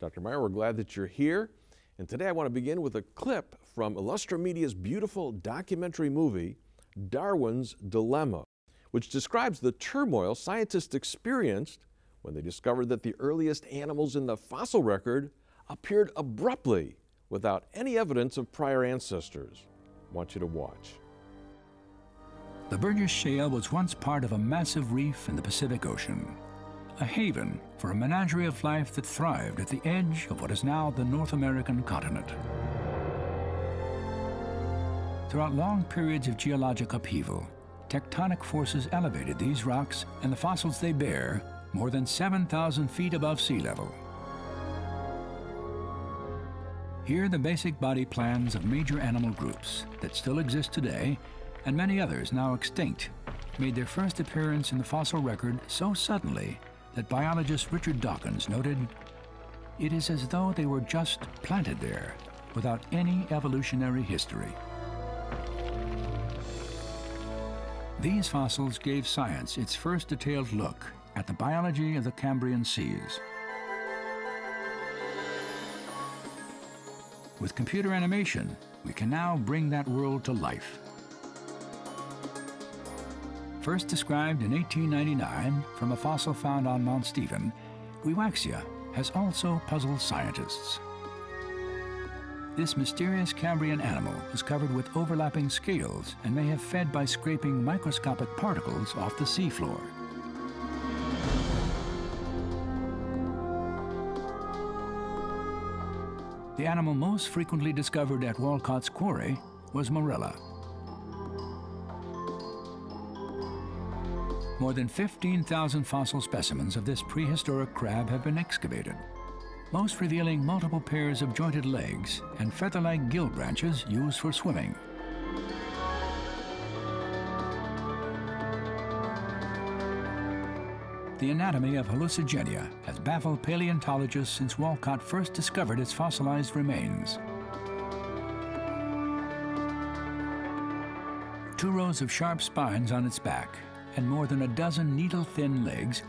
Dr. Meyer, we're glad that you're here. And today I want to begin with a clip from Illustra Media's beautiful documentary movie, Darwin's Dilemma, which describes the turmoil scientists experienced when they discovered that the earliest animals in the fossil record appeared abruptly without any evidence of prior ancestors. I want you to watch. The Burgess Shale was once part of a massive reef in the Pacific Ocean a haven for a menagerie of life that thrived at the edge of what is now the North American continent. Throughout long periods of geologic upheaval, tectonic forces elevated these rocks and the fossils they bear more than 7,000 feet above sea level. Here, the basic body plans of major animal groups that still exist today, and many others now extinct, made their first appearance in the fossil record so suddenly that biologist Richard Dawkins noted, it is as though they were just planted there without any evolutionary history. These fossils gave science its first detailed look at the biology of the Cambrian seas. With computer animation, we can now bring that world to life. First described in 1899 from a fossil found on Mount Stephen, Wiwaxia has also puzzled scientists. This mysterious Cambrian animal was covered with overlapping scales and may have fed by scraping microscopic particles off the seafloor. The animal most frequently discovered at Walcott's quarry was Marrella. More than 15,000 fossil specimens of this prehistoric crab have been excavated, most revealing multiple pairs of jointed legs and feather-like gill branches used for swimming. The anatomy of hallucigenia has baffled paleontologists since Walcott first discovered its fossilized remains. Two rows of sharp spines on its back and more than a dozen needle-thin legs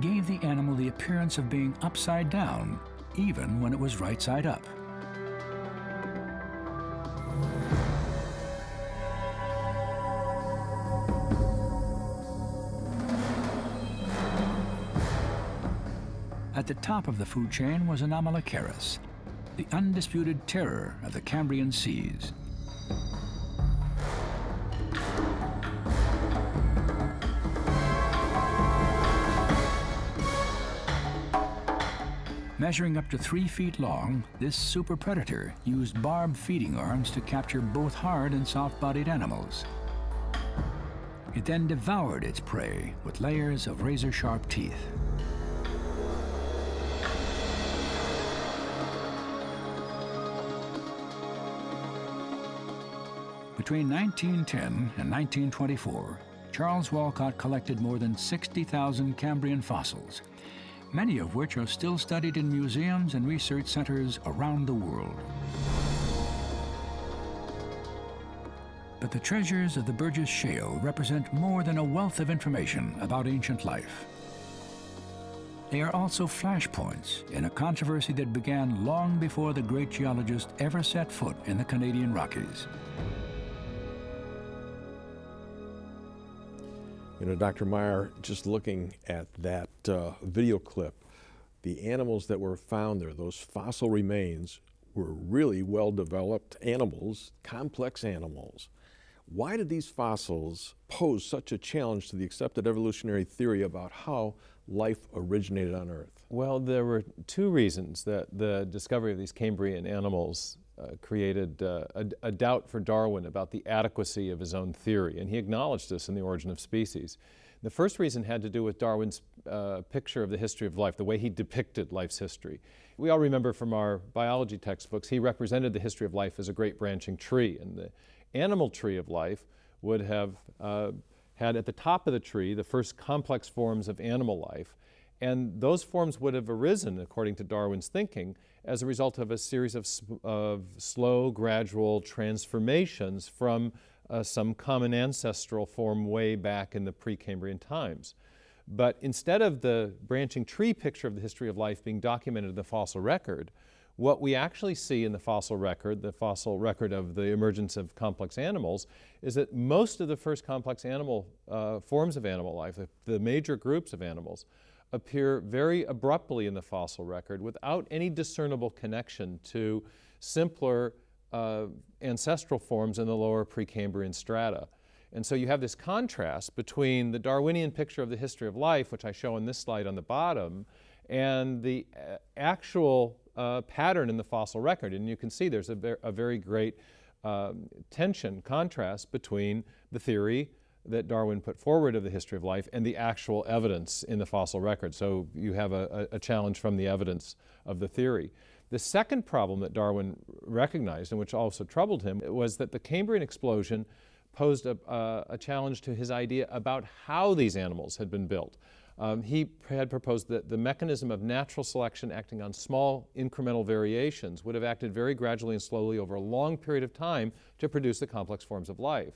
gave the animal the appearance of being upside down, even when it was right side up. At the top of the food chain was Anomalocaris, the undisputed terror of the Cambrian seas. Measuring up to three feet long, this super predator used barbed feeding arms to capture both hard and soft-bodied animals. It then devoured its prey with layers of razor-sharp teeth. Between 1910 and 1924, Charles Walcott collected more than 60,000 Cambrian fossils, many of which are still studied in museums and research centers around the world. But the treasures of the Burgess Shale represent more than a wealth of information about ancient life. They are also flashpoints in a controversy that began long before the great geologist ever set foot in the Canadian Rockies. You know, Dr. Meyer, just looking at that uh, video clip, the animals that were found there, those fossil remains, were really well developed animals, complex animals. Why did these fossils pose such a challenge to the accepted evolutionary theory about how life originated on Earth? Well, there were two reasons that the discovery of these Cambrian animals uh, created uh, a, a, doubt for Darwin about the adequacy of his own theory, and he acknowledged this in The Origin of Species. The first reason had to do with Darwin's uh, picture of the history of life, the way he depicted life's history. We all remember from our biology textbooks, he represented the history of life as a great branching tree, and the animal tree of life would have uh, had at the top of the tree the first complex forms of animal life, and those forms would have arisen, according to Darwin's thinking, as a result of a series of, of slow, gradual transformations from uh, some common ancestral form way back in the Precambrian times. But instead of the branching tree picture of the history of life being documented in the fossil record, what we actually see in the fossil record, the fossil record of the emergence of complex animals, is that most of the first complex animal uh, forms of animal life, the, the major groups of animals, appear very abruptly in the fossil record without any discernible connection to simpler uh, ancestral forms in the lower Precambrian strata. And so you have this contrast between the Darwinian picture of the history of life, which I show in this slide on the bottom, and the uh, actual uh, pattern in the fossil record. And you can see there's a, ver a very great um, tension, contrast between the theory that Darwin put forward of the history of life and the actual evidence in the fossil record. So you have a, a challenge from the evidence of the theory. The second problem that Darwin recognized, and which also troubled him, was that the Cambrian explosion posed a, a, challenge to his idea about how these animals had been built. Um, he had proposed that the mechanism of natural selection acting on small incremental variations would have acted very gradually and slowly over a long period of time to produce the complex forms of life.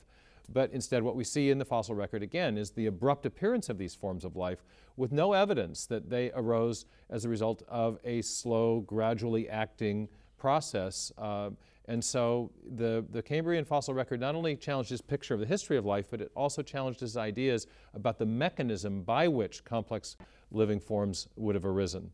But instead, what we see in the fossil record again is the abrupt appearance of these forms of life with no evidence that they arose as a result of a slow, gradually acting process. Uh, and so the, the Cambrian fossil record not only challenged his picture of the history of life, but it also challenged his ideas about the mechanism by which complex living forms would have arisen.